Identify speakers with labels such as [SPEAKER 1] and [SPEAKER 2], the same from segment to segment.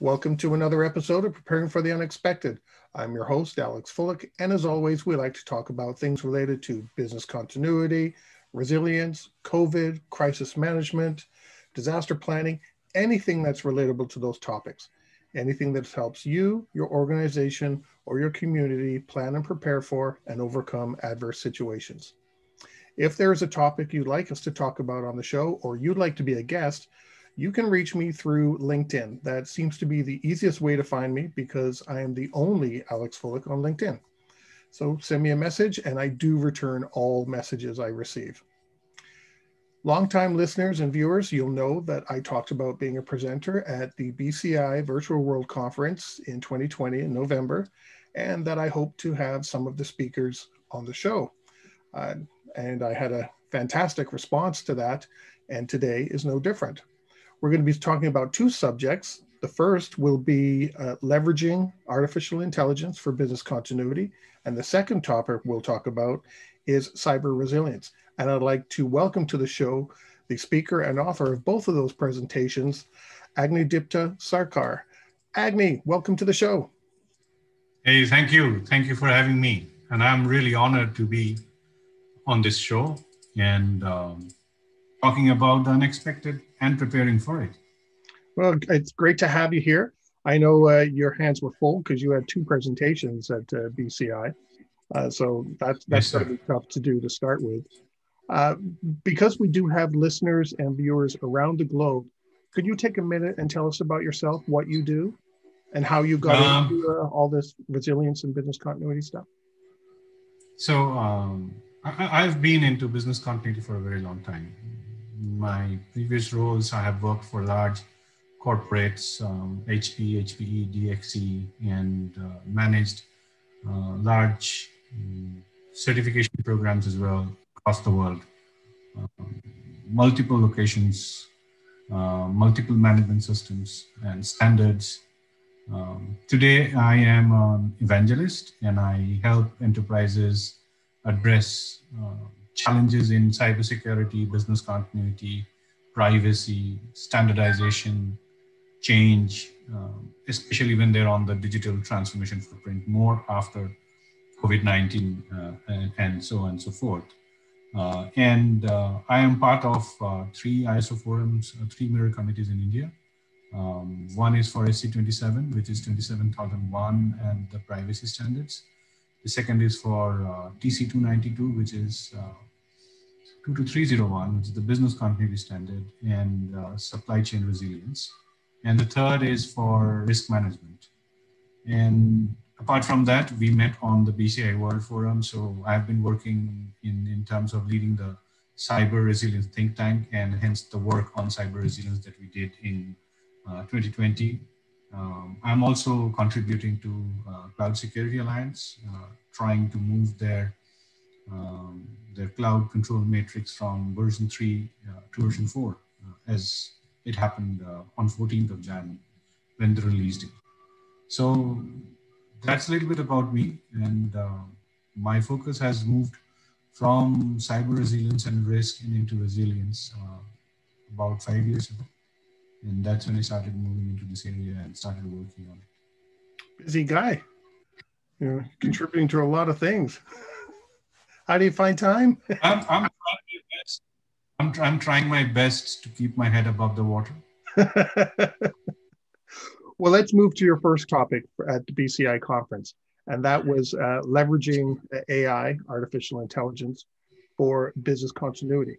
[SPEAKER 1] Welcome to another episode of Preparing for the Unexpected. I'm your host, Alex Fullick, and as always, we like to talk about things related to business continuity, resilience, COVID, crisis management, disaster planning, anything that's relatable to those topics, anything that helps you, your organization, or your community plan and prepare for and overcome adverse situations. If there is a topic you'd like us to talk about on the show, or you'd like to be a guest, you can reach me through LinkedIn. That seems to be the easiest way to find me because I am the only Alex Fullick on LinkedIn. So send me a message and I do return all messages I receive. Longtime listeners and viewers, you'll know that I talked about being a presenter at the BCI Virtual World Conference in 2020 in November, and that I hope to have some of the speakers on the show. Uh, and I had a fantastic response to that, and today is no different. We're going to be talking about two subjects. The first will be uh, leveraging artificial intelligence for business continuity. And the second topic we'll talk about is cyber resilience. And I'd like to welcome to the show the speaker and author of both of those presentations, Agnidipta Sarkar. Agni, welcome to the show.
[SPEAKER 2] Hey, thank you. Thank you for having me. And I'm really honored to be on this show and um, talking about the unexpected and preparing for it.
[SPEAKER 1] Well, it's great to have you here. I know uh, your hands were full because you had two presentations at uh, BCI. Uh, so that's that's yes, going to be tough to do to start with. Uh, because we do have listeners and viewers around the globe, could you take a minute and tell us about yourself, what you do, and how you got um, into uh, all this resilience and business continuity stuff?
[SPEAKER 2] So um, I, I've been into business continuity for a very long time my previous roles, I have worked for large corporates, um, HP, HPE, DXC, and uh, managed uh, large um, certification programs as well across the world. Um, multiple locations, uh, multiple management systems and standards. Um, today, I am an evangelist and I help enterprises address uh, challenges in cybersecurity, business continuity, privacy, standardization, change, um, especially when they're on the digital transformation footprint more after COVID-19 uh, and, and, so on and so forth. Uh, and uh, I am part of uh, three ISO forums, uh, three mirror committees in India. Um, one is for SC27, which is 27001 and the privacy standards. The second is for uh, TC292, which is 22301, which is the business continuity standard and uh, supply chain resilience. And the third is for risk management. And apart from that, we met on the BCI World Forum. So I've been working in, in terms of leading the cyber resilience think tank and hence the work on cyber resilience that we did in uh, 2020. Um, I'm also contributing to uh, Cloud Security Alliance, uh, trying to move their um, their cloud control matrix from version 3 uh, to version 4 uh, as it happened uh, on 14th of Jan when they released it. So that's a little bit about me and my focus has moved from cyber resilience and risk and into resilience uh, about five years ago. And that's when I started moving into this area and started working on it.
[SPEAKER 1] Busy guy, you know, contributing to a lot of things. How do you find time?
[SPEAKER 2] I'm, I'm, trying my best. I'm, I'm trying my best to keep my head above the water.
[SPEAKER 1] well, let's move to your first topic at the BCI conference, and that was uh, leveraging AI, artificial intelligence, for business continuity.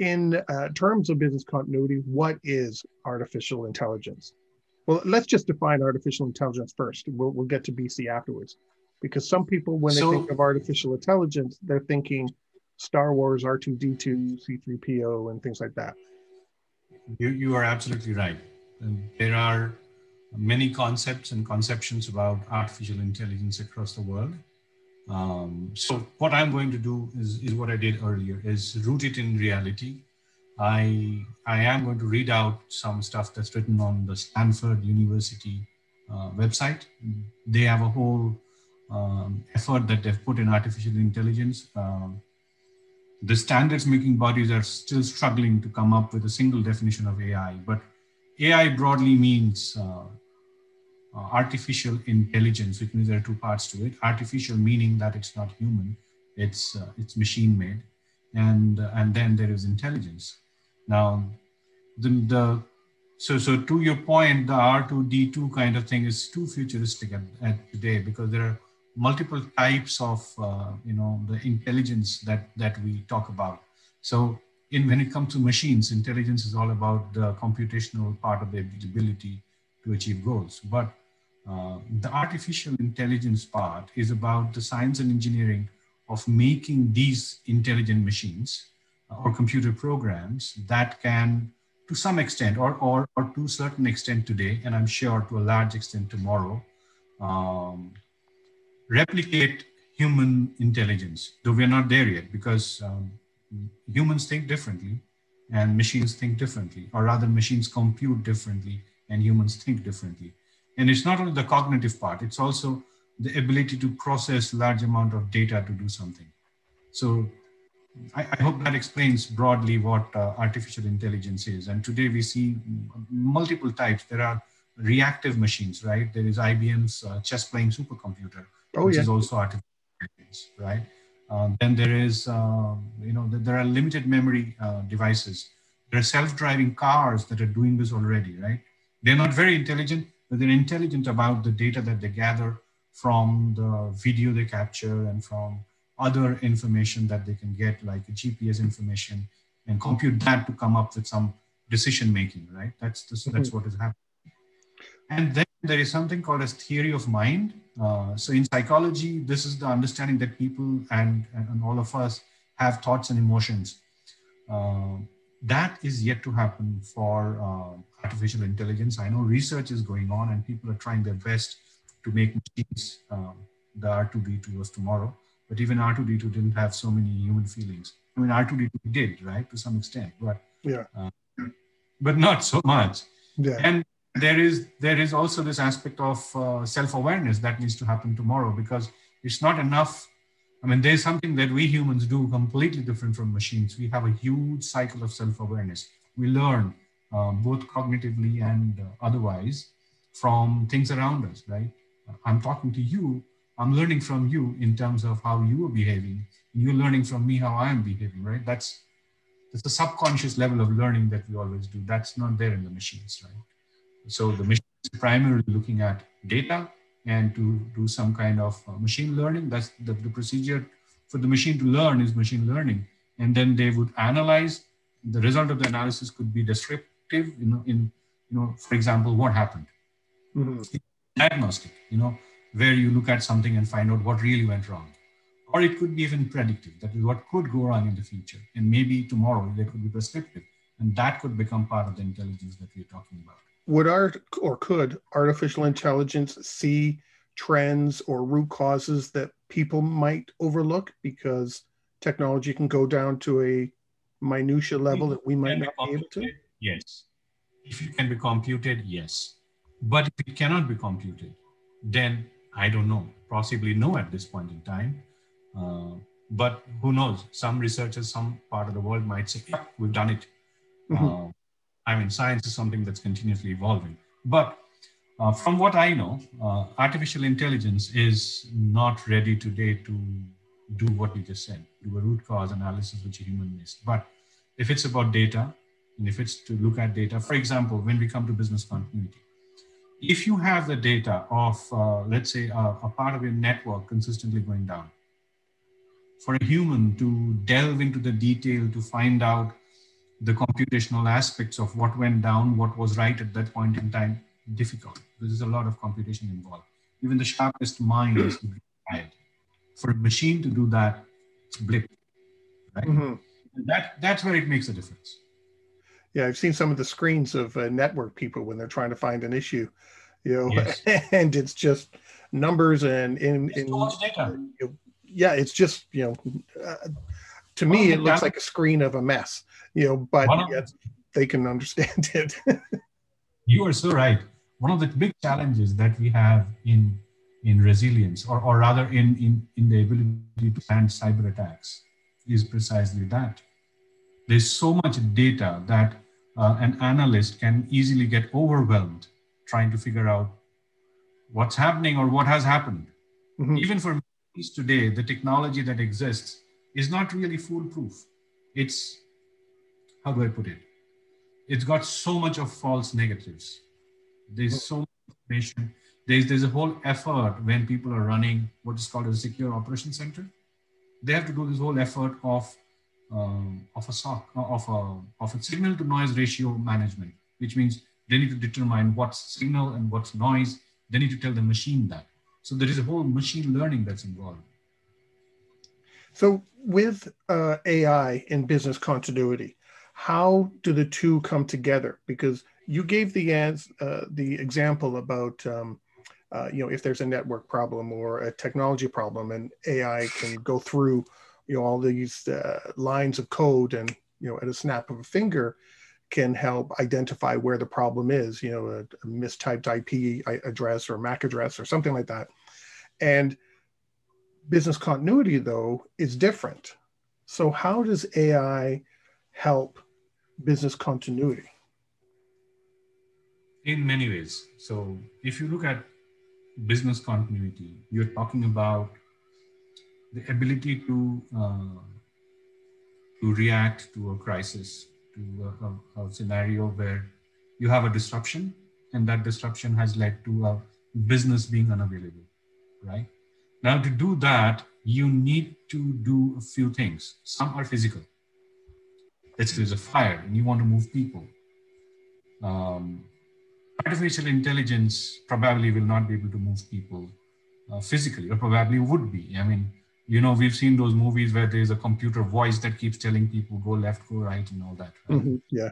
[SPEAKER 1] In uh, terms of business continuity, what is artificial intelligence? Well, let's just define artificial intelligence first. We'll, we'll get to BC afterwards because some people when so, they think of artificial intelligence they're thinking star wars r2d2 c3po and things like that.
[SPEAKER 2] You, you are absolutely right. There are many concepts and conceptions about artificial intelligence across the world. Um, so what i'm going to do is, is what i did earlier is root it in reality. I i am going to read out some stuff that's written on the stanford university uh, website. They have a whole um, effort that they've put in artificial intelligence. Um, the standards making bodies are still struggling to come up with a single definition of AI, but AI broadly means uh, uh, artificial intelligence, which means there are two parts to it. Artificial meaning that it's not human, it's uh, it's machine made, and uh, and then there is intelligence. Now, the, the so so to your point, the R2D2 kind of thing is too futuristic at, at today because there are multiple types of uh, you know the intelligence that that we talk about. So in when it comes to machines, intelligence is all about the computational part of the ability to achieve goals. But uh, the artificial intelligence part is about the science and engineering of making these intelligent machines uh, or computer programs that can, to some extent, or, or, or to a certain extent today, and I'm sure to a large extent tomorrow, um, replicate human intelligence, though we're not there yet because um, humans think differently and machines think differently, or rather, machines compute differently and humans think differently. And it's not only the cognitive part, it's also the ability to process large amount of data to do something. So I, I hope that explains broadly what uh, artificial intelligence is. And today we see multiple types. There are reactive machines, right? There is IBM's uh, chess playing supercomputer, oh, which yeah. is also artificial intelligence, right? Uh, then there is, uh, you know, there are limited memory uh, devices. There are self-driving cars that are doing this already, right? They're not very intelligent, but they're intelligent about the data that they gather from the video they capture and from other information that they can get, like GPS information, and compute that to come up with some decision making, right? That's the, mm-hmm. that's what is happening. And then there is something called as theory of mind. Uh, so in psychology, this is the understanding that people and, and all of us have thoughts and emotions. Uh, that is yet to happen for uh, artificial intelligence. I know research is going on and people are trying their best to make machines um, the R2D2 was tomorrow. But even R2D2 didn't have so many human feelings. I mean, R2D2 did, right, to some extent, but
[SPEAKER 1] yeah, uh,
[SPEAKER 2] but not so much.
[SPEAKER 1] Yeah.
[SPEAKER 2] And there is there is also this aspect of uh, self-awareness that needs to happen tomorrow because it's not enough I mean, there's something that we humans do completely different from machines. We have a huge cycle of self awareness. We learn uh, both cognitively and uh, otherwise from things around us, right? I'm talking to you, I'm learning from you in terms of how you are behaving. You're learning from me how I am behaving, right? That's that's the subconscious level of learning that we always do. That's not there in the machines, right? So the machine is primarily looking at data and to do some kind of uh, machine learning. That's the, the procedure for the machine to learn is machine learning. And then they would analyze. The result of the analysis could be descriptive, you know, in, you know, for example, what happened. Mm-hmm. Diagnostic, you know, where you look at something and find out what really went wrong. Or it could be even predictive, that is what could go wrong in the future. And maybe tomorrow there could be prescriptive. And that could become part of the intelligence that we're talking about
[SPEAKER 1] would art or could artificial intelligence see trends or root causes that people might overlook because technology can go down to a minutia level that we might not be able to?
[SPEAKER 2] Yes. If it can be computed, yes. But if it cannot be computed, then I don't know. Possibly no at this point in time. Uh, but who knows? Some researchers, some part of the world might say, yeah, we've done it. Mm-hmm. Uh, I mean, science is something that's continuously evolving. But uh, from what I know, uh, artificial intelligence is not ready today to do what you just said, do a root cause analysis which a human missed. But if it's about data, and if it's to look at data, for example, when we come to business continuity, if you have the data of, uh, let's say, a, a part of your network consistently going down, for a human to delve into the detail to find out the computational aspects of what went down, what was right at that point in time, difficult. There's a lot of computation involved. Even the sharpest mind is tired. For a machine to do that, it's blip, right? Mm-hmm. That that's where it makes a difference.
[SPEAKER 1] Yeah, I've seen some of the screens of uh, network people when they're trying to find an issue, you know, yes. and it's just numbers and in in, in you know, yeah, it's just you know, uh, to me it looks like a screen of a mess you know, but yet they can understand it.
[SPEAKER 2] you are so right. One of the big challenges that we have in in resilience, or, or rather in, in, in the ability to stand cyber attacks, is precisely that. There's so much data that uh, an analyst can easily get overwhelmed trying to figure out what's happening or what has happened. Mm-hmm. Even for today, the technology that exists is not really foolproof. It's, how do I put it? It's got so much of false negatives. There's so much information. There's, there's a whole effort when people are running what is called a secure operation center. They have to do this whole effort of um, of a SOC, of a, of a signal to noise ratio management, which means they need to determine what's signal and what's noise. They need to tell the machine that. So there is a whole machine learning that's involved.
[SPEAKER 1] So with uh, AI and business continuity, how do the two come together? Because you gave the ans- uh, the example about um, uh, you know if there's a network problem or a technology problem, and AI can go through you know all these uh, lines of code and you know at a snap of a finger can help identify where the problem is, you know, a, a mistyped IP address or MAC address or something like that. And business continuity, though, is different. So, how does AI help business continuity?
[SPEAKER 2] In many ways. So, if you look at business continuity, you're talking about the ability to uh, to react to a crisis to a, a, scenario where you have a disruption and that disruption has led to a business being unavailable, right? Now, to do that, you need to do a few things. Some are physical. Let's say there's a fire and you want to move people. Um, artificial intelligence probably will not be able to move people uh, physically, or probably would be. I mean, you know we've seen those movies where there's a computer voice that keeps telling people go left go right and all that
[SPEAKER 1] right? mm-hmm. yeah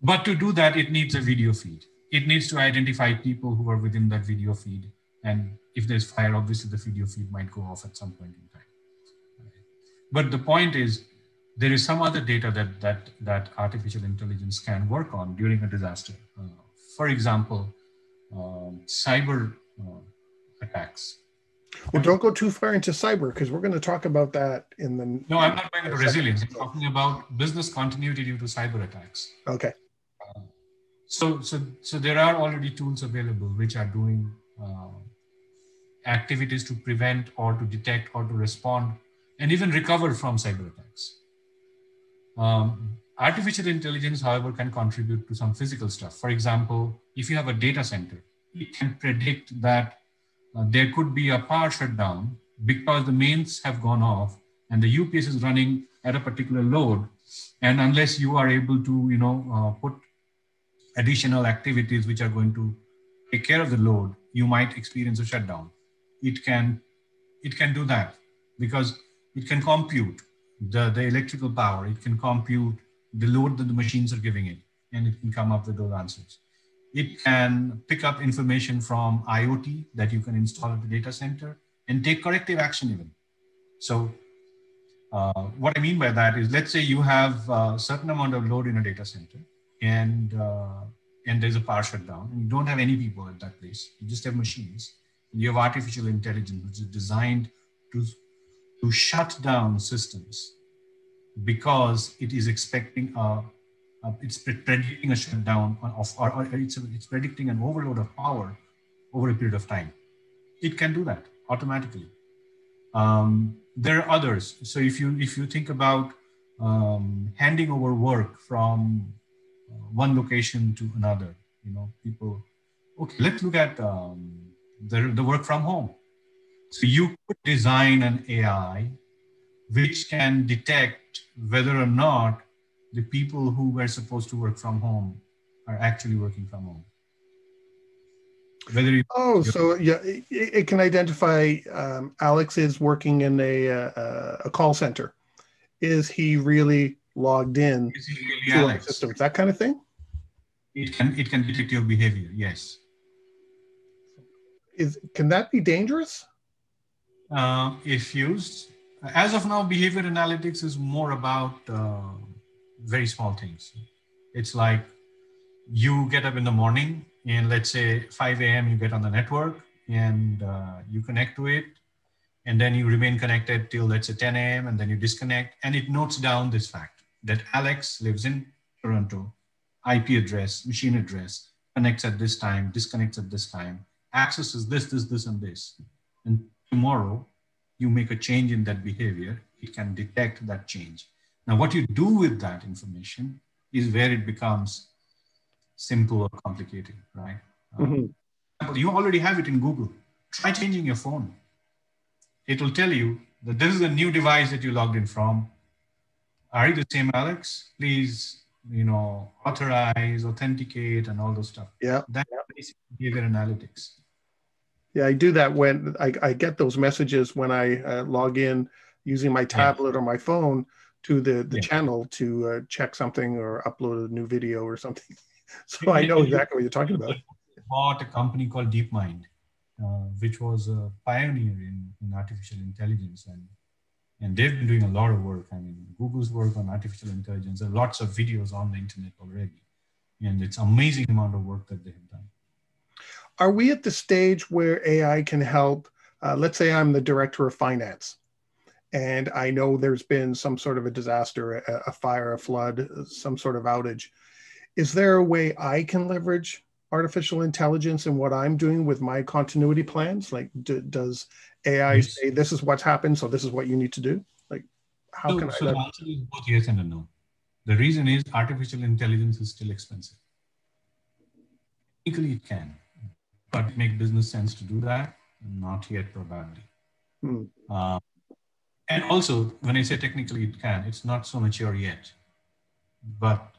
[SPEAKER 2] but to do that it needs a video feed it needs to identify people who are within that video feed and if there's fire obviously the video feed might go off at some point in time but the point is there is some other data that that that artificial intelligence can work on during a disaster uh, for example um, cyber uh, attacks
[SPEAKER 1] well, don't go too far into cyber because we're going to talk about that in the.
[SPEAKER 2] No, I'm not going into resilience. I'm talking about business continuity due to cyber attacks.
[SPEAKER 1] Okay.
[SPEAKER 2] Uh, so, so, so there are already tools available which are doing uh, activities to prevent or to detect or to respond and even recover from cyber attacks. Um, artificial intelligence, however, can contribute to some physical stuff. For example, if you have a data center, it can predict that uh, there could be a power shutdown because the mains have gone off and the UPS is running at a particular load. And unless you are able to, you know, uh, put additional activities which are going to take care of the load, you might experience a shutdown. It can, it can do that because it can compute the, the electrical power. It can compute the load that the machines are giving it, and it can come up with those answers. It can pick up information from IoT that you can install at the data center and take corrective action even. So uh, what I mean by that is, let's say you have a certain amount of load in a data center and, uh, and there's a power shutdown and you don't have any people at that place. You just have machines. You have artificial intelligence, which is designed to, to shut down systems because it is expecting a uh, it's predicting a shutdown of, or, or it's, it's predicting an overload of power over a period of time. It can do that automatically. Um, there are others. So if you if you think about um, handing over work from uh, one location to another, you know, people. Okay, let's look at um, the the work from home. So you could design an AI which can detect whether or not the people who were supposed to work from home are actually working from home.
[SPEAKER 1] Whether you, oh, so yeah, it, it can identify um, Alex is working in a, uh, a call center. Is he really logged in really to Alex? systems? That kind of thing.
[SPEAKER 2] It can it can detect your behavior. Yes.
[SPEAKER 1] Is can that be dangerous?
[SPEAKER 2] Uh, if used, as of now, behavior analytics is more about. Uh, very small things. It's like you get up in the morning and let's say 5 a.m. you get on the network and uh, you connect to it and then you remain connected till let's say 10 a.m. and then you disconnect and it notes down this fact that Alex lives in Toronto, IP address, machine address, connects at this time, disconnects at this time, accesses this, this, this, and this. And tomorrow you make a change in that behavior, it can detect that change. Now, what you do with that information is where it becomes simple or complicated, right? Mm-hmm. Um, you already have it in Google. Try changing your phone. It will tell you that this is a new device that you logged in from. Are you the same Alex? Please, you know, authorize, authenticate, and all those stuff.
[SPEAKER 1] Yeah.
[SPEAKER 2] That's
[SPEAKER 1] yeah.
[SPEAKER 2] basic behavior analytics.
[SPEAKER 1] Yeah, I do that when I, I get those messages when I uh, log in using my tablet yeah. or my phone to the, the yeah. channel to uh, check something or upload a new video or something. so I know exactly what you're talking about.
[SPEAKER 2] Bought a company called DeepMind, uh, which was a pioneer in, in artificial intelligence, and and they've been doing a lot of work. I mean, Google's work on artificial intelligence. There are lots of videos on the internet already, and it's amazing amount of work that they have done.
[SPEAKER 1] Are we at the stage where AI can help? Uh, let's say I'm the director of finance and I know there's been some sort of a disaster, a, a, fire, a flood, some sort of outage. Is there a way I can leverage artificial intelligence in what I'm doing with my continuity plans? Like, do, does AI yes. say this is what's happened, so this is what you need to do? Like, how
[SPEAKER 2] so,
[SPEAKER 1] can
[SPEAKER 2] I? So the answer is both yes and no. The reason is artificial intelligence is still expensive. Technically, it can, but make business sense to do that. Not yet, probably. Hmm. Uh, and also, when I say technically it can, it's not so mature yet. But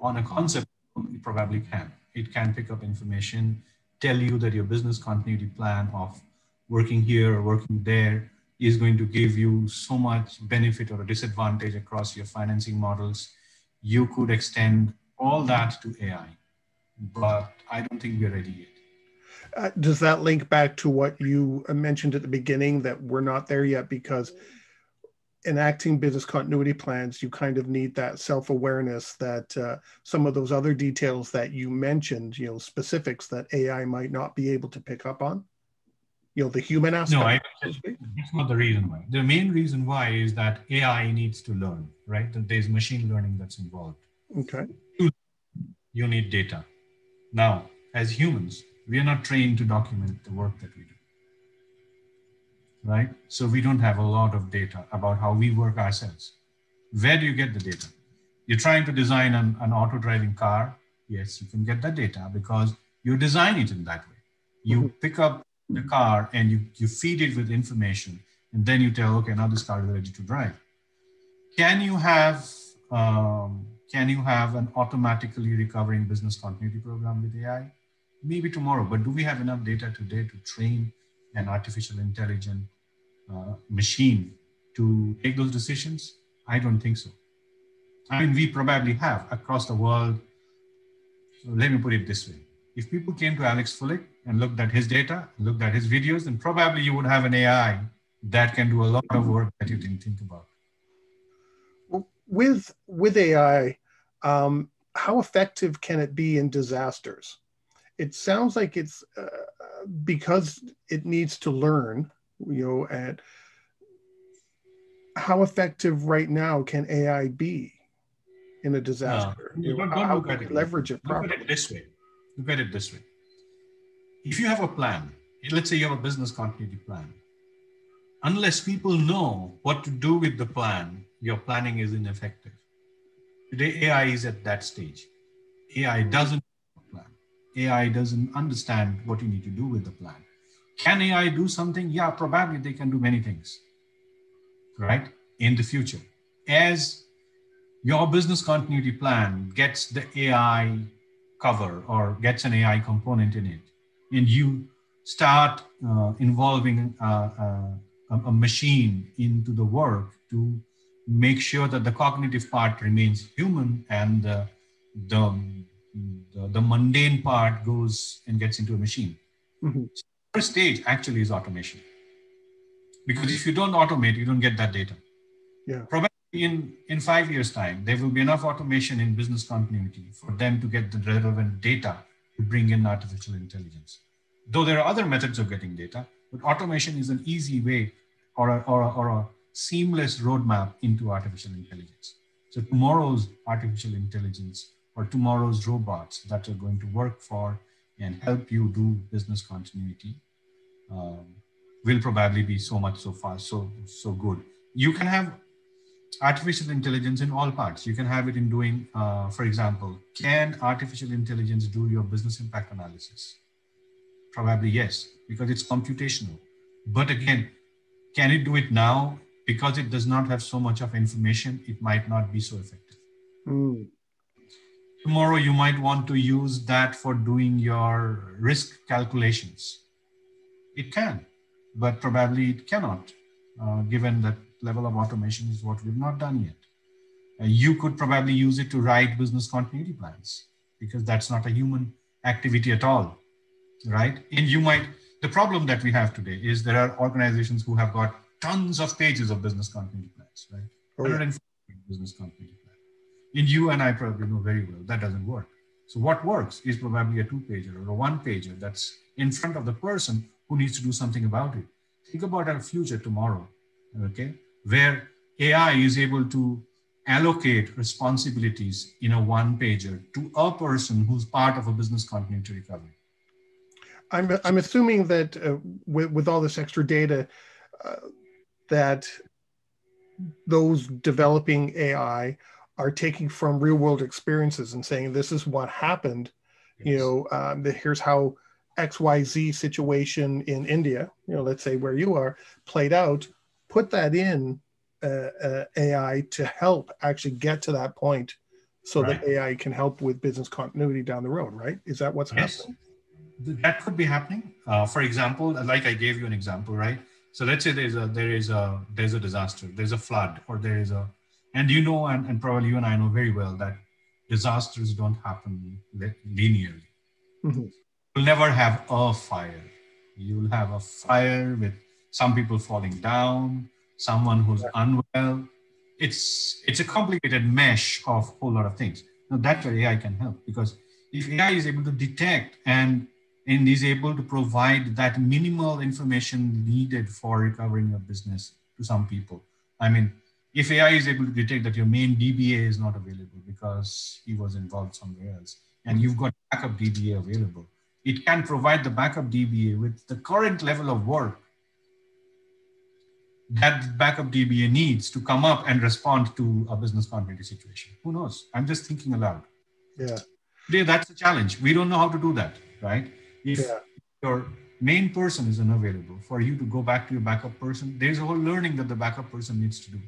[SPEAKER 2] on a concept, it probably can. It can pick up information, tell you that your business continuity plan of working here or working there is going to give you so much benefit or a disadvantage across your financing models. You could extend all that to AI, but I don't think we're ready yet.
[SPEAKER 1] Uh, does that link back to what you mentioned at the beginning that we're not there yet because enacting business continuity plans, you kind of need that self awareness that uh, some of those other details that you mentioned, you know, specifics that AI might not be able to pick up on. You know, the human aspect.
[SPEAKER 2] No, I, that's not the reason why. The main reason why is that AI needs to learn, right? That there's machine learning that's involved.
[SPEAKER 1] Okay.
[SPEAKER 2] You need data. Now, as humans, we are not trained to document the work that we do right? So we don't have a lot of data about how we work ourselves. Where do you get the data? You're trying to design an, an auto driving car. Yes, you can get that data because you design it in that way. You mm-hmm. pick up the car and you, you feed it with information, and then you tell, okay, now this car is ready to drive. Can you have um, can you have an automatically recovering business continuity program with AI? Maybe tomorrow, but do we have enough data today to train an artificial intelligence uh, machine to take those decisions? I don't think so. I mean, we probably have across the world. So let me put it this way. If people came to Alex Fullick and looked at his data, looked at his videos, then probably you would have an AI that can do a lot of work that you didn't think about.
[SPEAKER 1] With, with AI, um, how effective can it be in disasters? It sounds like it's uh, because it needs to learn you know, at how effective right now can AI be in a disaster? No, you know, how, can we leverage it properly?
[SPEAKER 2] Look at it this way. Look at it this way. If you have a plan, let's say you have a business continuity plan, unless people know what to do with the plan, your planning is ineffective. Today, AI is at that stage. AI doesn't. AI doesn't understand what you need to do with the plan. Can AI do something? Yeah, probably they can do many things, right? In the future. As your business continuity plan gets the AI cover or gets an AI component in it, and you start uh, involving uh, uh, a, a machine into the work to make sure that the cognitive part remains human and the, the, the, mundane part goes and gets into a machine. Mm-hmm first stage actually is automation. Because if you don't automate, you don't get that data.
[SPEAKER 1] Yeah.
[SPEAKER 2] Probably in, in five years' time, there will be enough automation in business continuity for them to get the relevant data to bring in artificial intelligence. Though there are other methods of getting data, but automation is an easy way or a, or a, or a seamless roadmap into artificial intelligence. So tomorrow's artificial intelligence or tomorrow's robots that are going to work for and help you do business continuity um, will probably be so much so far so so good. You can have artificial intelligence in all parts. You can have it in doing uh, for example can artificial intelligence do your business impact analysis? Probably yes because it's computational. But again can it do it now? Because it does not have so much of information it might not be so effective. Mm tomorrow you might want to use that for doing your risk calculations. It can, but probably it cannot, uh, given that level of automation is what we've not done yet. Uh, you could probably use it to write business continuity plans because that's not a human activity at all, right? And you might, the problem that we have today is there are organizations who have got tons of pages of business continuity plans, right? Oh, yeah. business continuity in you and I probably know very well that doesn't work. So what works is probably a two pager or a one pager that's in front of the person who needs to do something about it. Think about our future tomorrow, okay, where AI is able to allocate responsibilities in a one pager to a person who's part of a business continuity recovery.
[SPEAKER 1] I'm, I'm assuming that uh, with, with all this extra data, uh, that those developing AI are taking from real world experiences and saying this is what happened yes. you know um, here's how xyz situation in india you know let's say where you are played out put that in uh, uh, ai to help actually get to that point so right. that ai can help with business continuity down the road right is that what's yes. happening
[SPEAKER 2] that could be happening uh, for example like i gave you an example right so let's say there's a there is a there's a disaster there's a flood or there is a and you know, and, and probably you and I know very well that disasters don't happen linearly. Mm-hmm. You'll never have a fire. You'll have a fire with some people falling down, someone who's unwell. It's it's a complicated mesh of a whole lot of things. Now that's where AI can help because if AI is able to detect and and is able to provide that minimal information needed for recovering a business to some people. I mean, if AI is able to detect that your main DBA is not available because he was involved somewhere else, and you've got backup DBA available, it can provide the backup DBA with the current level of work that backup DBA needs to come up and respond to a business continuity situation. Who knows? I'm just thinking aloud.
[SPEAKER 1] Yeah.
[SPEAKER 2] Today, that's a challenge. We don't know how to do that, right? If yeah. your main person is unavailable, for you to go back to your backup person, there's a whole learning that the backup person needs to do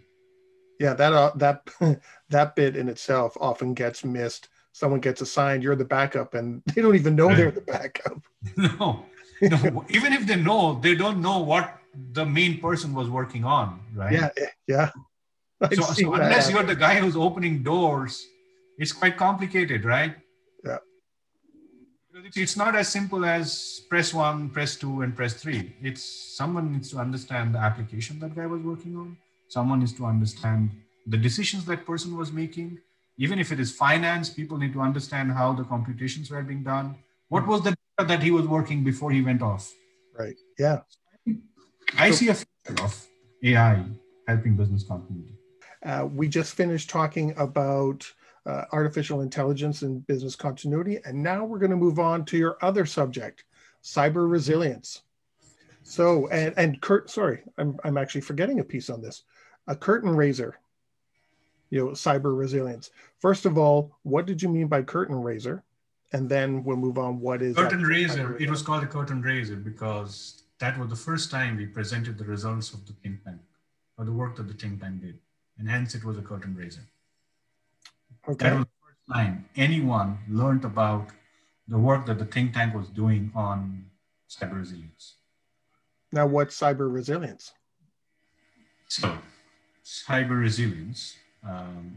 [SPEAKER 1] yeah that uh, that that bit in itself often gets missed. Someone gets assigned you're the backup and they don't even know right. they're the backup.
[SPEAKER 2] No, no even if they know they don't know what the main person was working on right?
[SPEAKER 1] Yeah yeah.
[SPEAKER 2] So, so unless you're the guy who's opening doors it's quite complicated right?
[SPEAKER 1] Yeah.
[SPEAKER 2] It's not as simple as press one press two and press three. It's someone needs to understand the application that guy was working on someone needs to understand the decisions that person was making. Even if it is finance people need to understand how the computations were being done. What was the data that he was working before he went off?
[SPEAKER 1] Right. Yeah.
[SPEAKER 2] I see a future of ai helping business continuity.
[SPEAKER 1] Uh, we just finished talking about uh, artificial intelligence and business continuity and now we're going to move on to your other subject cyber resilience. So and and kurt sorry i'm, I'm actually forgetting a piece on this a curtain raiser, you know, cyber resilience. First of all, what did you mean by curtain raiser? And then we'll move on. What is
[SPEAKER 2] curtain raiser? It was called a curtain raiser because that was the first time we presented the results of the think tank or the work that the think tank did. And hence it was a curtain raiser. Okay. That was the first time anyone learned about the work that the think tank was doing on cyber resilience.
[SPEAKER 1] Now, what's cyber resilience?
[SPEAKER 2] So, cyber resilience. Um,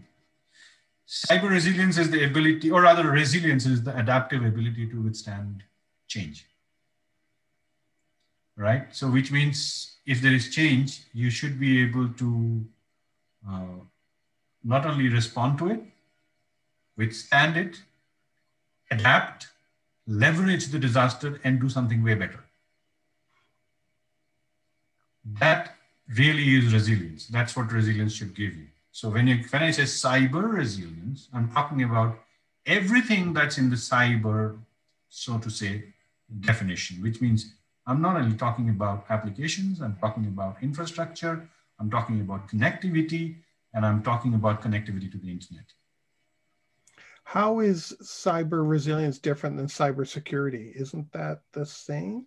[SPEAKER 2] cyber resilience is the ability, or rather, resilience is the adaptive ability to withstand change. Right? So, which means if there is change, you should be able to uh, not only respond to it, withstand it, adapt, leverage the disaster, and do something way better. That really is resilience. That's what resilience should give you. So when you when I say cyber resilience, I'm talking about everything that's in the cyber so to say, definition, which means I'm not only talking about applications, I'm talking about infrastructure, I'm talking about connectivity, and I'm talking about connectivity to the internet.
[SPEAKER 1] How is cyber resilience different than cybersecurity? Isn't that the same?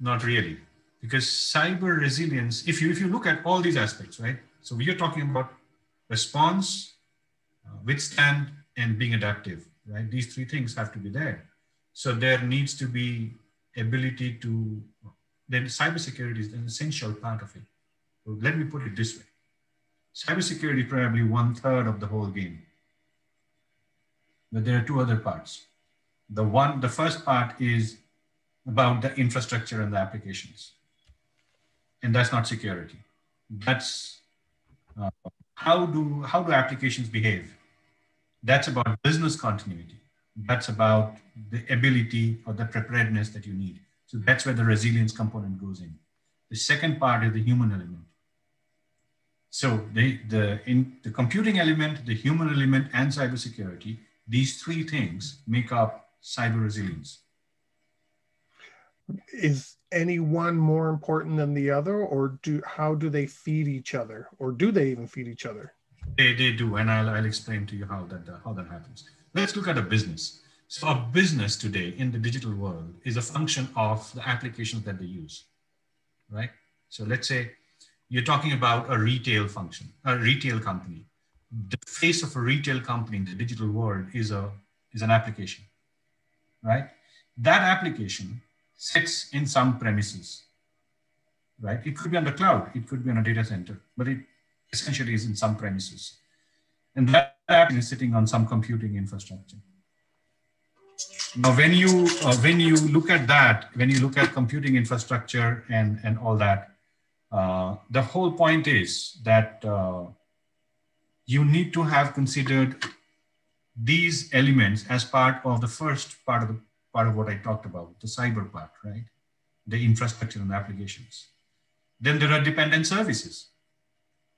[SPEAKER 2] Not really, because cyber resilience, if you if you look at all these aspects, right? So we are talking about response, uh, withstand, and being adaptive, right? These three things have to be there. So there needs to be ability to, then cybersecurity is an essential part of it. So let me put it this way. Cybersecurity probably one third of the whole game. But there are two other parts. The one, the first part is about the infrastructure and the applications. And that's not security. That's uh, how do how do applications behave? That's about business continuity. That's about the ability or the preparedness that you need. So that's where the resilience component goes in. The second part is the human element. So the, the, in the computing element, the human element, and cybersecurity, these three things make up cyber resilience.
[SPEAKER 1] Is any one more important than the other, or do how do they feed each other, or do they even feed each other?
[SPEAKER 2] They, they do, and I'll, I'll explain to you how that uh, how that happens. Let's look at a business. So a business today in the digital world is a function of the applications that they use, right? So let's say you're talking about a retail function, a retail company. The face of a retail company in the digital world is a is an application, right? That application sits in some premises, right? It could be on the cloud, it could be on a data center, but it essentially is in some premises. And that app is sitting on some computing infrastructure. Now, when you uh, when you look at that, when you look at computing infrastructure and and all that, uh, the whole point is that uh, you need to have considered these elements as part of the first part of the part of what I talked about, the cyber part, right? The infrastructure and applications. Then there are dependent services.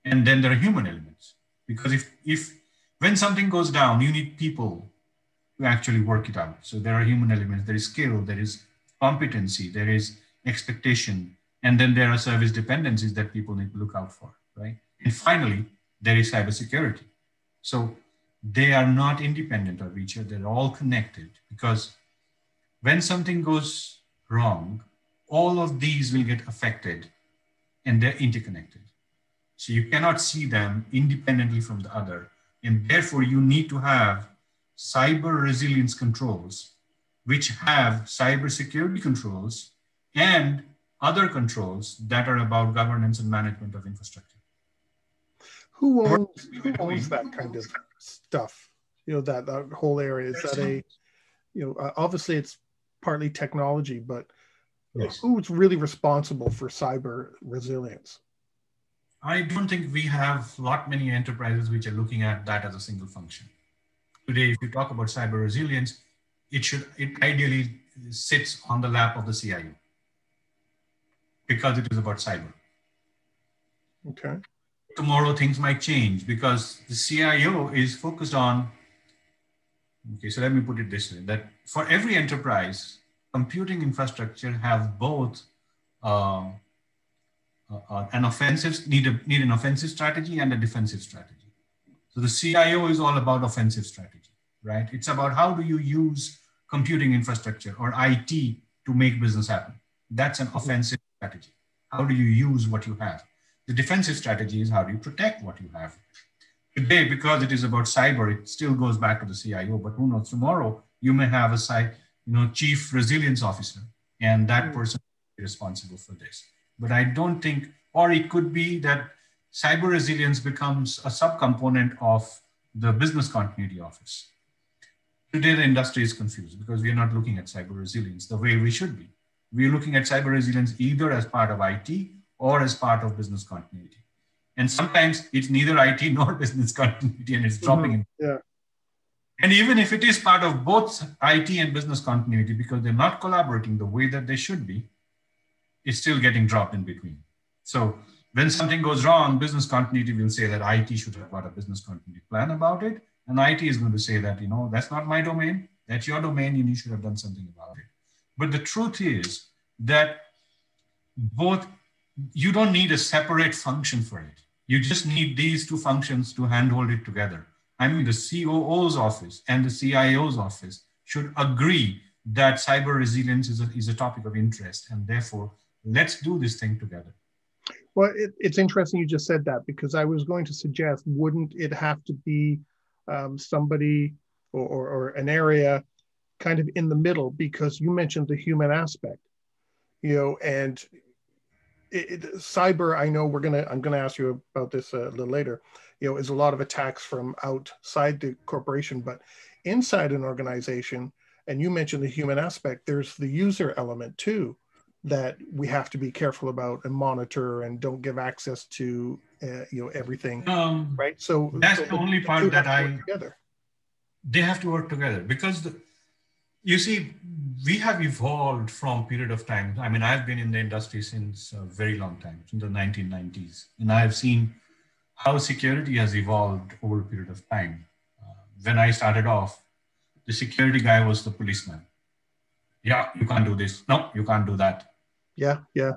[SPEAKER 2] And then there are human elements. Because if, if when something goes down, you need people to actually work it out. So there are human elements, there is skill, there is competency, there is expectation, and then there are service dependencies that people need to look out for, right? And finally, there is cybersecurity. So they are not independent of each other, they're all connected because when something goes wrong, all of these will get affected and they're interconnected. So you cannot see them independently from the other. And therefore, you need to have cyber resilience controls, which have cyber security controls and other controls that are about governance and management of infrastructure.
[SPEAKER 1] Who owns, who owns that kind of stuff? You know, that, that whole area. Is that a, you know, uh, obviously it's partly technology, but yes. who's really responsible for cyber resilience?
[SPEAKER 2] I don't think we have lot many enterprises which are looking at that as a single function. Today, if you talk about cyber resilience, it should it ideally sits on the lap of the CIO because it is about cyber.
[SPEAKER 1] Okay.
[SPEAKER 2] Tomorrow things might change because the CIO is focused on Okay, so let me put it this way, that for every enterprise, computing infrastructure have both uh, uh, uh, an offensive, need, a, need an offensive strategy and a defensive strategy. So the CIO is all about offensive strategy, right? It's about how do you use computing infrastructure or IT to make business happen. That's an offensive strategy. How do you use what you have? The defensive strategy is how do you protect what you have? Today, because it is about cyber, it still goes back to the CIO, but who knows, tomorrow you may have a site, you know, chief resilience officer, and that hmm. person is responsible for this. But I don't think, or it could be that cyber resilience becomes a subcomponent of the business continuity office. Today, the industry is confused because we are not looking at cyber resilience the way we should be. We are looking at cyber resilience either as part of IT or as part of business continuity. And sometimes it's neither IT nor business continuity and it's mm-hmm. dropping in.
[SPEAKER 1] Yeah.
[SPEAKER 2] And even if it is part of both IT and business continuity, because they're not collaborating the way that they should be, it's still getting dropped in between. So when something goes wrong, business continuity will say that IT should have got a business continuity plan about it. And IT is going to say that, you know, that's not my domain. That's your domain, and you should have done something about it. But the truth is that both, you don't need a separate function for it. You just need these two functions to handhold it together. I mean, the COO's office and the CIO's office should agree that cyber resilience is a, is a topic of interest, and therefore, let's do this thing together.
[SPEAKER 1] Well, it, it's interesting you just said that because I was going to suggest, wouldn't it have to be um, somebody or, or, or, an area kind of in the middle? Because you mentioned the human aspect, you know, and it, it, cyber. I know we're gonna. I'm gonna ask you about this a little later. You know, is a lot of attacks from outside the corporation, but inside an organization. And you mentioned the human aspect. There's the user element too that we have to be careful about and monitor and don't give access to uh, you know everything um, right so
[SPEAKER 2] that's
[SPEAKER 1] so
[SPEAKER 2] the only part that i together. they have to work together because the, you see we have evolved from period of time. I mean i've been in the industry since a very long time since the 1990s and i have seen how security has evolved over a period of time. Uh, when i started off the security guy was the policeman. Yeah you can't do this. No you can't do that.
[SPEAKER 1] Yeah, yeah.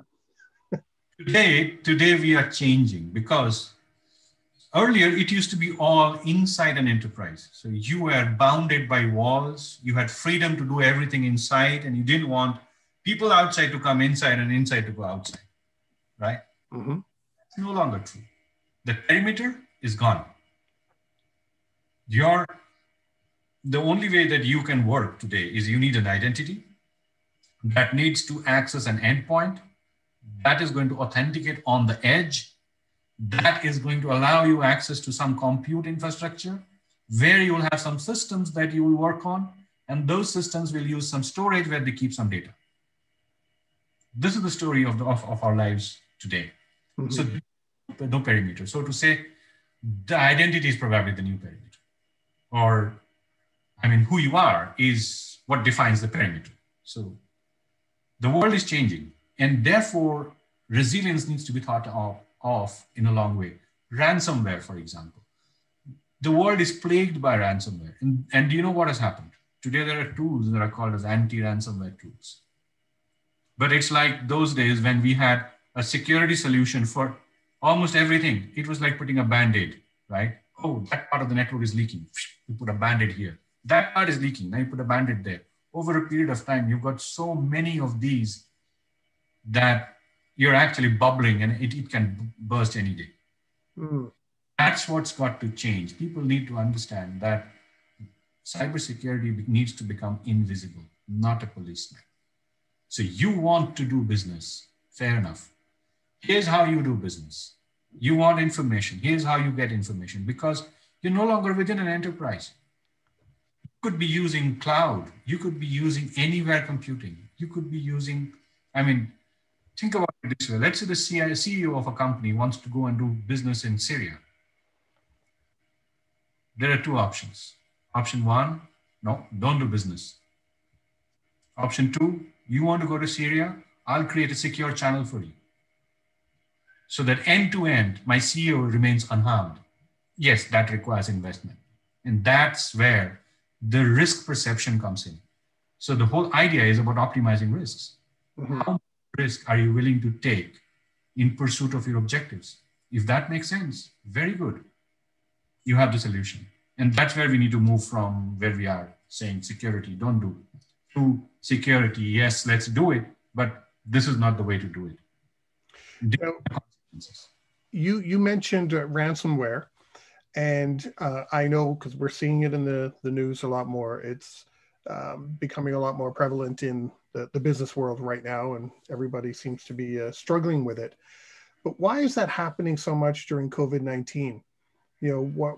[SPEAKER 2] today, today we are changing because earlier it used to be all inside an enterprise. So you were bounded by walls. You had freedom to do everything inside, and you didn't want people outside to come inside and inside to go outside. Right? Mm-hmm. It's no longer true. The perimeter is gone. Your the only way that you can work today is you need an identity that needs to access an endpoint that is going to authenticate on the edge that is going to allow you access to some compute infrastructure where you will have some systems that you will work on and those systems will use some storage where they keep some data. This is the story of, the, of, of our lives today. Mm-hmm. so no perimeter. So to say the identity is probably the new perimeter. Or i mean who you are is what defines the perimeter. So the world is changing, and therefore resilience needs to be thought of, of in a long way. Ransomware, for example. The world is plagued by ransomware. And, and do you know what has happened? Today, there are tools that are called as anti ransomware tools. But it's like those days when we had a security solution for almost everything. It was like putting a band aid, right? Oh, that part of the network is leaking. You put a band aid here. That part is leaking. Now you put a band aid there over a period of time, you've got so many of these that you're actually bubbling and it, it can burst any day. Mm. That's what's got to change. People need to understand that cybersecurity needs to become invisible, not a policeman. So you want to do business, fair enough. Here's how you do business. You want information. Here's how you get information because you're no longer within an enterprise You could be using cloud. You could be using anywhere computing. You could be using, I mean, think about it this way. Let's say the CEO of a company wants to go and do business in Syria. There are two options. Option one, no, don't do business. Option two, you want to go to Syria, I'll create a secure channel for you. So that end to end, my CEO remains unharmed. Yes, that requires investment. And that's where the risk perception comes in. So the whole idea is about optimizing risks. Mm-hmm. How risk are you willing to take in pursuit of your objectives? If that makes sense, very good. You have the solution. And that's where we need to move from where we are saying security, don't do, to security, yes, let's do it, but this is not the way to do it.
[SPEAKER 1] You, you mentioned uh, ransomware and uh, I know because we're seeing it in the, the news a lot more. It's um, becoming a lot more prevalent in the, the business world right now, and everybody seems to be uh, struggling with it. But why is that happening so much during COVID nineteen? You know what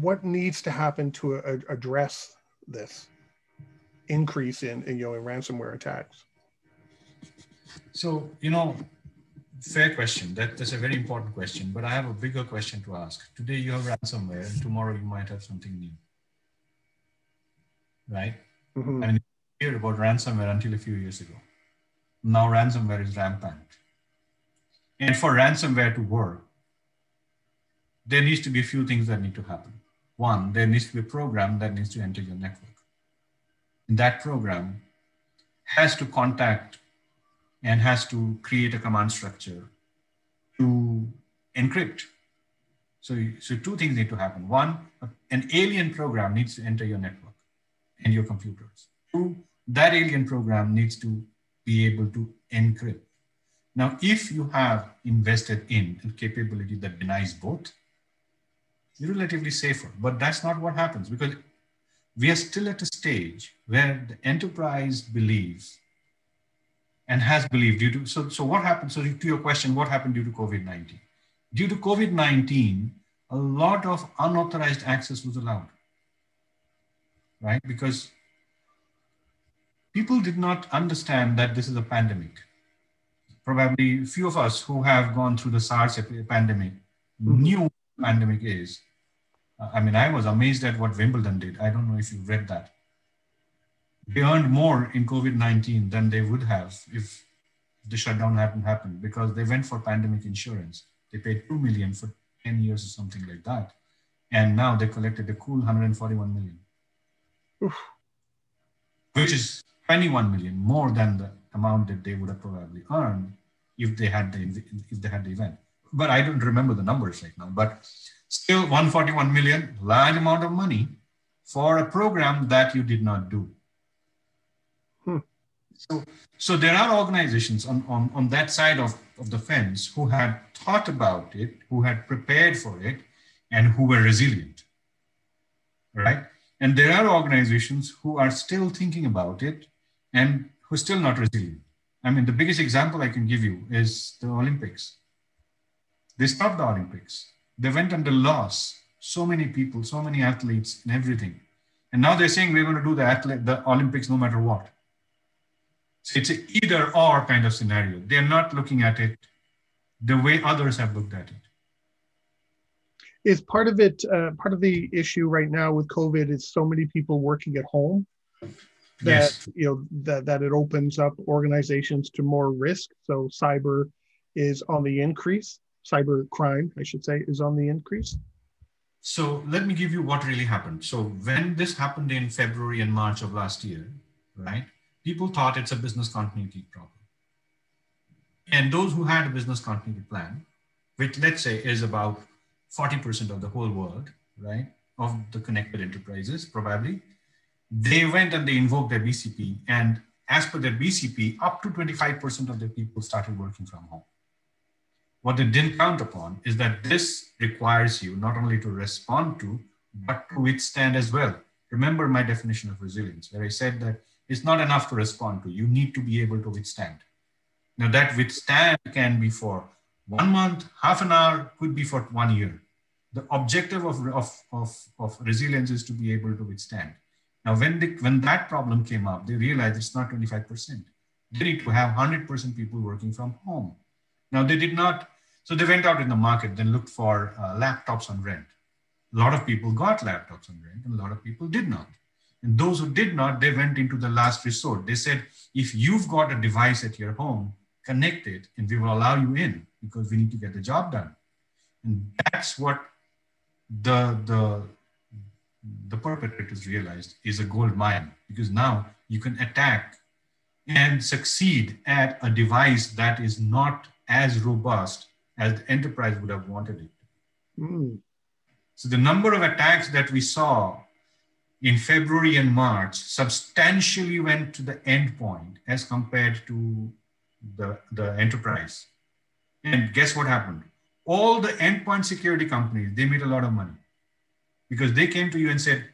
[SPEAKER 1] what needs to happen to uh, address this increase in, in you know in ransomware attacks?
[SPEAKER 2] So you know fair question. That, that's a very important question. But I have a bigger question to ask. Today you have ransomware, and tomorrow you might have something new. Right? Mm-hmm. I mean, you hear about ransomware until a few years ago. Now ransomware is rampant. And for ransomware to work, there needs to be a few things that need to happen. One, there needs to be a program that needs to enter your network. in that program has to contact and has to create a command structure to encrypt. So, so two things need to happen. One, an alien program needs to enter your network and your computers. Two, that alien program needs to be able to encrypt. Now, if you have invested in a capability that denies both, you're relatively safer. But that's not what happens because we are still at a stage where the enterprise believes and has believed due to so so what happened so to your question what happened due to covid-19 due to covid-19 a lot of unauthorized access was allowed right because people did not understand that this is a pandemic probably few of us who have gone through the SARS pandemic mm-hmm. knew what pandemic is. Uh, I mean, I was amazed at what Wimbledon did. I don't know if you read that. They earned more in COVID 19 than they would have if the shutdown hadn't happened because they went for pandemic insurance. They paid 2 million for 10 years or something like that. And now they collected a cool 141 million, Oof. which is 21 million more than the amount that they would have probably earned if they had the if they had the event. But I don't remember the numbers right now. But still, 141 million, large amount of money for a program that you did not do. Hmm. So, so there are organizations on, on, on that side of, of the fence who had thought about it, who had prepared for it, and who were resilient. Right? And there are organizations who are still thinking about it and who are still not resilient. I mean, the biggest example I can give you is the Olympics. They stopped the Olympics. They went under loss. So many people, so many athletes, and everything. And now they're saying we're going to do the, athlete, the Olympics no matter what. So it's an either or kind of scenario. They're not looking at it the way others have looked at it.
[SPEAKER 1] Is part of it, uh, part of the issue right now with COVID is so many people working at home that yes. you know that that it opens up organizations to more risk. So cyber is on the increase. Cyber crime, I should say, is on the increase.
[SPEAKER 2] So let me give you what really happened. So when this happened in February and March of last year, right? People thought it's a business continuity problem. And those who had a business continuity plan, which let's say is about 40% of the whole world, right? Of the connected enterprises, probably, they went and they invoked their BCP. And as per their BCP, up to 25% of their people started working from home. What they didn't count upon is that this requires you not only to respond to, but to withstand as well. Remember my definition of resilience, where I said that it's not enough to respond to, you need to be able to withstand. Now, that withstand can be for one month, half an hour, could be for one year. The objective of, of, of, of resilience is to be able to withstand. Now, when, they, when that problem came up, they realized it's not 25%. They need to have 100% people working from home. Now, they did not, so they went out in the market, then looked for uh, laptops on rent. A lot of people got laptops on rent, and a lot of people did not. And those who did not, they went into the last resort. They said, if you've got a device at your home, connect it, and we will allow you in because we need to get the job done. And that's what the, the the perpetrators realized is a gold mine because now you can attack and succeed at a device that is not as robust as the enterprise would have wanted it. Mm. So the number of attacks that we saw in February and March substantially went to the endpoint as compared to the, the enterprise. And guess what happened? All the endpoint security companies, they made a lot of money because they came to you and said,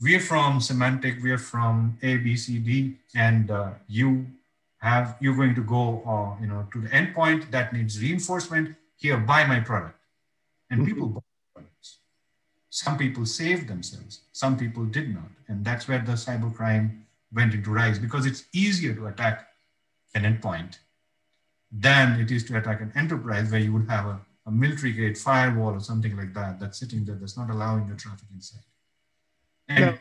[SPEAKER 2] we're from Symantec, we're from A, B, C, D, and uh, you have, you're going to go, uh, you know, to the endpoint that needs reinforcement. Here, buy my product. And mm-hmm. people bought products. Some people saved themselves. Some people did not. And that's where the cybercrime went into rise because it's easier to attack an endpoint than it is to attack an enterprise where you would have a a military grade firewall or something like that that's sitting there that's not allowing your traffic inside. And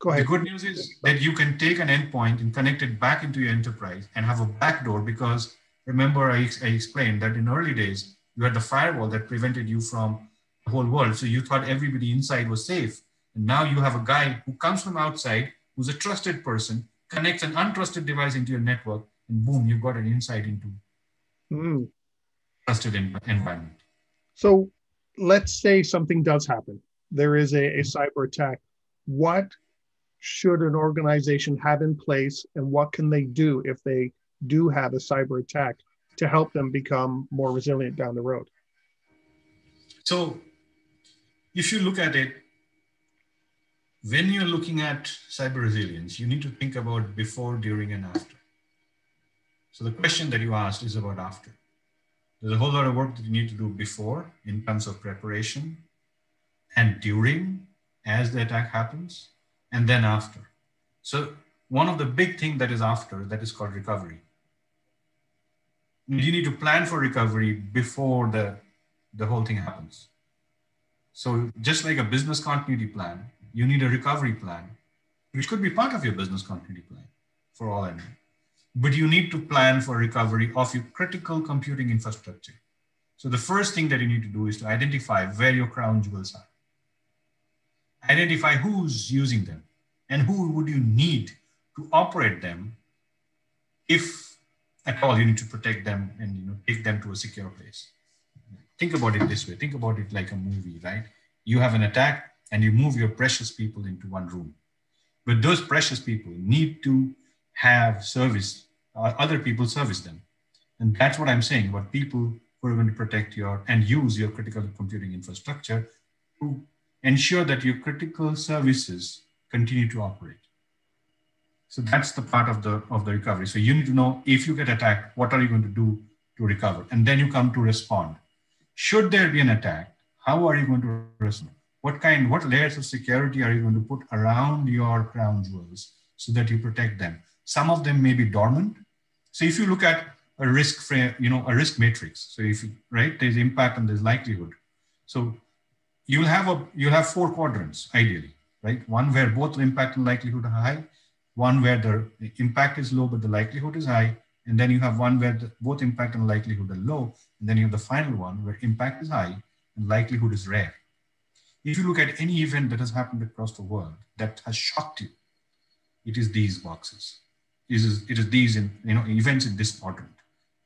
[SPEAKER 2] Go ahead. the good news is that you can take an endpoint and connect it back into your enterprise and have a backdoor because remember I, I explained that in early days, you had the firewall that prevented you from the whole world. So you thought everybody inside was safe. And now you have a guy who comes from outside, who's a trusted person, connects an untrusted device into your network, and boom, you've got an insight into mm. trusted environment.
[SPEAKER 1] So let's say something does happen. There is a, a cyber attack. What should an organization have in place and what can they do if they do have a cyber attack to help them become more resilient down the road?
[SPEAKER 2] So, if you look at it, when you're looking at cyber resilience, you need to think about before, during, and after. So, the question that you asked is about after. There's a whole lot of work that you need to do before in terms of preparation and during as the attack happens and then after. So one of the big thing that is after that is called recovery. You need to plan for recovery before the, the whole thing happens. So just like a business continuity plan, you need a recovery plan, which could be part of your business continuity plan for all I know. But you need to plan for recovery of your critical computing infrastructure. So the first thing that you need to do is to identify where your crown jewels are identify who's using them and who would you need to operate them if at all you need to protect them and you know take them to a secure place think about it this way think about it like a movie right you have an attack and you move your precious people into one room but those precious people need to have service uh, other people service them and that's what i'm saying about people who are going to protect your and use your critical computing infrastructure to ensure that your critical services continue to operate. So that's the part of the of the recovery. So you need to know if you get attacked, what are you going to do to recover? And then you come to respond. Should there be an attack, how are you going to respond? What kind, what layers of security are you going to put around your crown jewels so that you protect them? Some of them may be dormant. So if you look at a risk frame, you know, a risk matrix. So if you, right, there's impact and there's likelihood. So you'll have a you'll have four quadrants ideally, right? One where both impact and likelihood are high, one where the, impact is low but the likelihood is high, and then you have one where the, both impact and likelihood are low, and then you have the final one where impact is high and likelihood is rare. If you look at any event that has happened across the world that has shocked you, it is these boxes. It is, it is these in, you know, events in this quadrant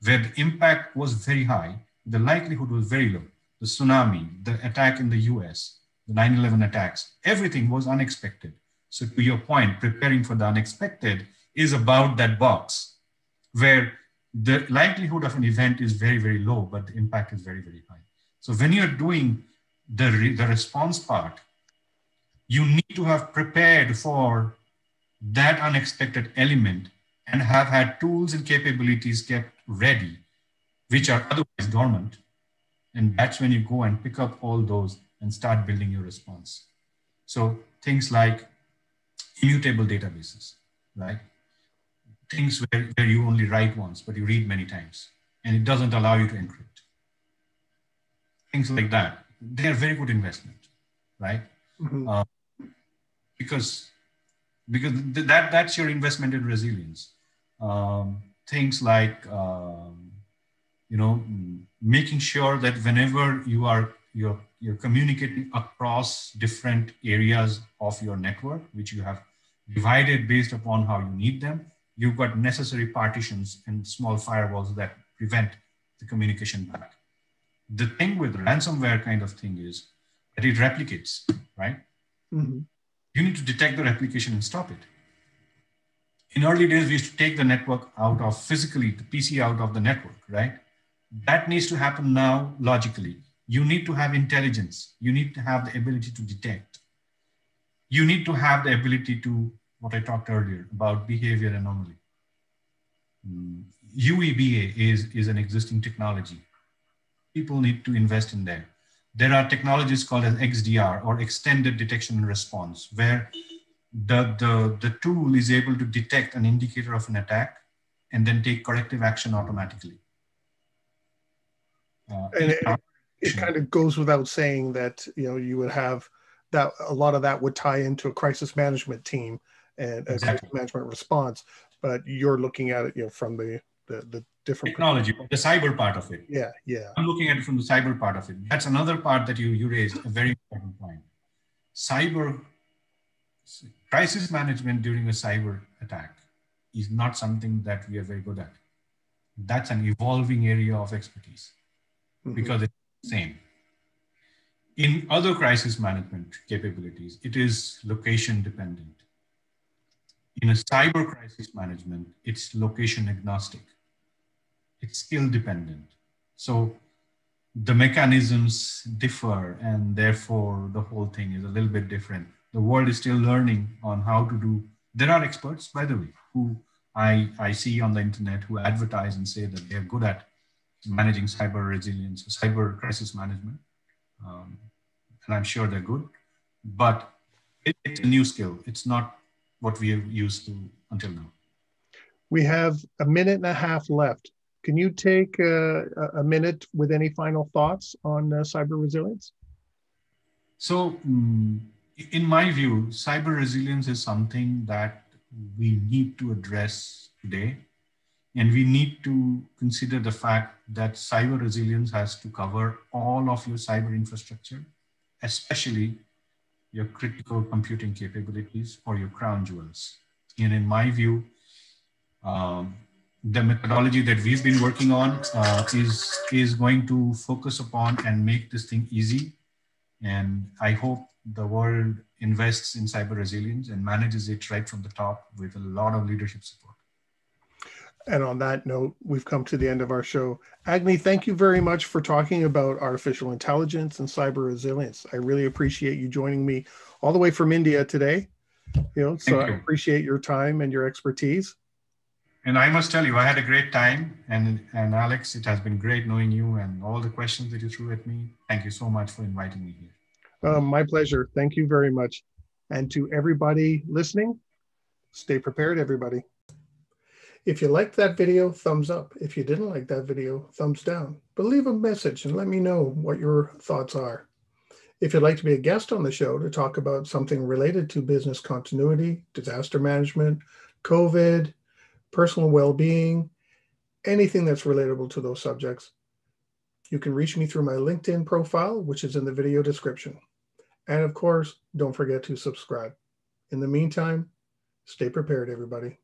[SPEAKER 2] where the impact was very high, the likelihood was very low the tsunami, the attack in the US, the 9 11 attacks, everything was unexpected. So, to your point, preparing for the unexpected is about that box where the likelihood of an event is very, very low, but the impact is very, very high. So, when you're doing the, re- the response part, you need to have prepared for that unexpected element and have had tools and capabilities kept ready, which are otherwise dormant, and that's when you go and pick up all those and start building your response. So things like immutable databases, right? Things where, where you only write once, but you read many times, and it doesn't allow you to encrypt. Things like that. They're very good investment, right? Mm-hmm. Uh, because because th- that that's your investment in resilience. Um, things like um, you know, making sure that whenever you are you're, you're communicating across different areas of your network, which you have divided based upon how you need them, you've got necessary partitions and small firewalls that prevent the communication back. The thing with ransomware kind of thing is that it replicates, right? Mm-hmm. You need to detect the replication and stop it. In early days, we used to take the network out of physically, the PC out of the network, right? that needs to happen now logically. You need to have intelligence. You need to have the ability to detect. You need to have the ability to, what I talked earlier about behavior anomaly. Mm. UEBA is, is an existing technology. People need to invest in there. There are technologies called as XDR or extended detection and response, where the, the, the tool is able to detect an indicator of an attack and then take corrective action automatically.
[SPEAKER 1] Uh, and it, it kind of goes without saying that you know you would have that a lot of that would tie into a crisis management team and a exactly. crisis management response but you're looking at it you know from the the, the different
[SPEAKER 2] technology the cyber part of it
[SPEAKER 1] yeah yeah
[SPEAKER 2] i'm looking at it from the cyber part of it that's another part that you you raised a very important point cyber crisis management during a cyber attack is not something that we are very good at. That's an evolving area of expertise mm-hmm. because it's the same. In other crisis management capabilities, it is location dependent. In a cyber crisis management, it's location agnostic. It's skill dependent. So the mechanisms differ and therefore the whole thing is a little bit different the world is still learning on how to do there are experts by the way who i i see on the internet who advertise and say that they're good at managing cyber resilience cyber crisis management um, and i'm sure they're good but it, it's a new skill it's not what we have used to until now
[SPEAKER 1] we have a minute and a half left can you take uh, a minute with any final thoughts on uh, cyber resilience?
[SPEAKER 2] So, um, in my view, cyber resilience is something that we need to address today. And we need to consider the fact that cyber resilience has to cover all of your cyber infrastructure, especially your critical computing capabilities or your crown jewels. And in my view, um, the methodology that we've been working on uh, is is going to focus upon and make this thing easy and i hope the world invests in cyber resilience and manages it right from the top with a lot of leadership support
[SPEAKER 1] and on that note we've come to the end of our show agni thank you very much for talking about artificial intelligence and cyber resilience i really appreciate you joining me all the way from india today you know so i appreciate your time and your expertise
[SPEAKER 2] and I must tell you, I had a great time. And, and Alex, it has been great knowing you and all the questions that you threw at me. Thank you so much for inviting me here.
[SPEAKER 1] Um, my pleasure. Thank you very much. And to everybody listening, stay prepared, everybody. If you liked that video, thumbs up. If you didn't like that video, thumbs down. But leave a message and let me know what your thoughts are. If you'd like to be a guest on the show to talk about something related to business continuity, disaster management, COVID, personal well being, anything that's relatable to those subjects. You can reach me through my LinkedIn profile, which is in the video description. And of course, don't forget to subscribe. In the meantime, stay prepared, everybody.